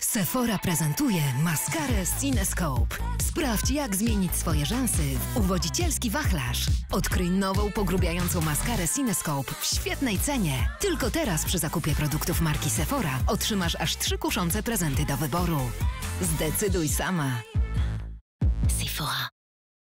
Sephora prezentuje maskarę Cinescope. Sprawdź, jak zmienić swoje rzęsy w uwodzicielski wachlarz. Odkryj nową, pogrubiającą maskarę Cinescope w świetnej cenie. Tylko teraz przy zakupie produktów marki Sephora otrzymasz aż trzy kuszące prezenty do wyboru. Zdecyduj sama. Sephora.